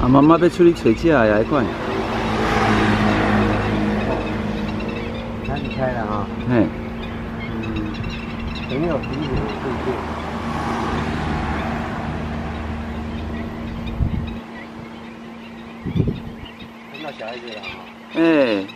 阿妈妈要处理找食啊，也管。那你开了啊？嘿。嗯，没有提醒的事。看小孩子了啊？哎。